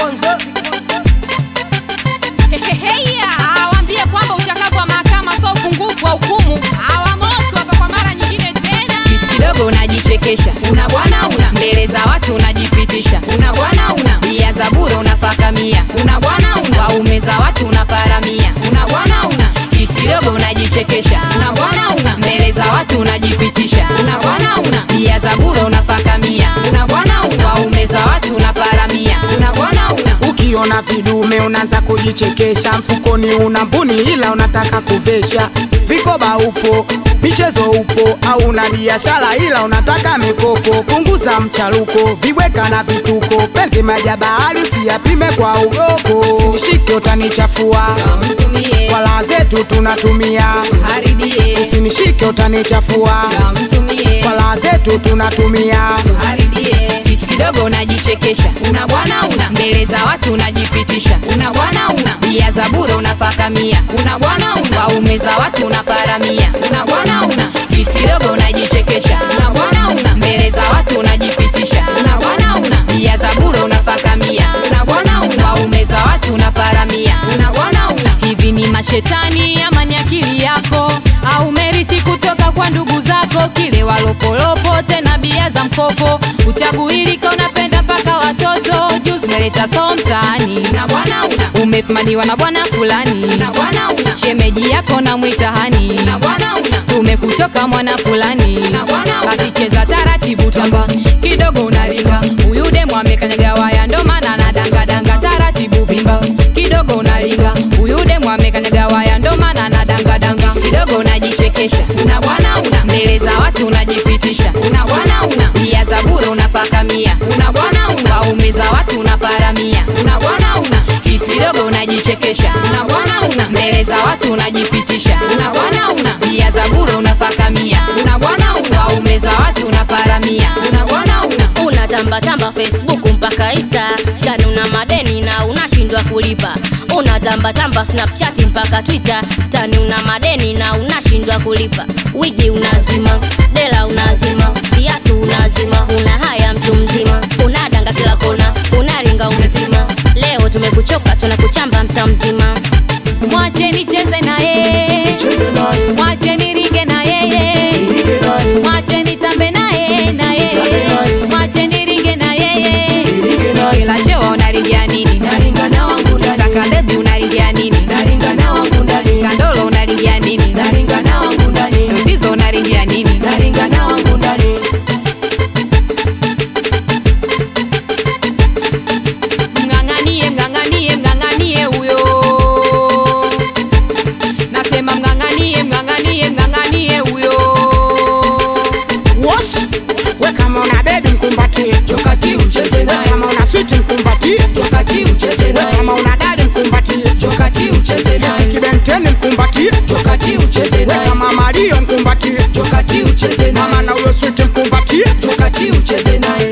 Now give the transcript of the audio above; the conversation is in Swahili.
kwanza. Kwamba uchakavu wa mahakama sio upungufu wa hukumu. Awa hapa kwa mara nyingine tena. Kidogo unajichekesha, una bwana una mbele za watu unajipitisha, una bwana una bia za bure unafakamia, una bwana una waume za watu unaparamia, una bwana una kidogo unajichekesha, una ukiona vidume unaanza kujichekesha mfukoni una mbuni ila unataka kuvesha. Vikoba upo michezo upo au una biashara ila unataka mikopo. Punguza mchaluko viweka na vituko. Penzi maja bahari usiyapime kwa udogo sinishike utanichafua. Kwa zetu tunatumia. Usinishike utanichafua. Kwa laa zetu tunatumia kidogo unajichekesha. Una bwana una mbele za watu unajipitisha. Una bwana una bia za bure unafakamia. Una bwana una waume za watu unaparamia. Una bwana una kitu kidogo unajichekesha. Una bwana una mbele za watu unajipitisha. Una bwana una bia za bure unafakamia. Una bwana una waume za watu unaparamia. Una bwana una hivi ni mashetani ama ni akili yako? Au merithi kutoka kwa ndugu zako kile walopolopo tena za mkopo uchaguilika unapenda mpaka watoto. Juu zimeleta somtani na bwana una. Umefumaniwa na bwana fulani. Na bwana una. Shemeji yako na mwitahani na bwana una. Tumekuchoka mwana fulani. Na bwana basi cheza taratibu tamba. Kidogo unaringa huyu demu amekanyaga waya ndo maana anadangadanga taratibu vimba. Kidogo unaringa huyu demu amekanyaga waya ndo maana anadangadanga kidogo unajichekesha. Una bwana una. Mbele za watu unajipitisha bure unafakamia una bwana una umeza watu unaparamia una bwana una kitidogo unajichekesha una bwana una mbele za watu unajipitisha una bwana una bia za bure unafakamia una bwana una umeza watu unaparamia una bwana una unatambatamba facebook mpaka insta. Kanuna una madeni na unashindwa kulipa unatambatamba snapchat mpaka twitter. Tani una madeni na unashindwa kulipa. Wigi unazima dela unazima viatu unazima. Una haya mtu mzima unadanga kila kona unaringa umepima. Leo tumekuchoka tunakuchamba mta mzima. Mwache cheze naye. Mwache futures in my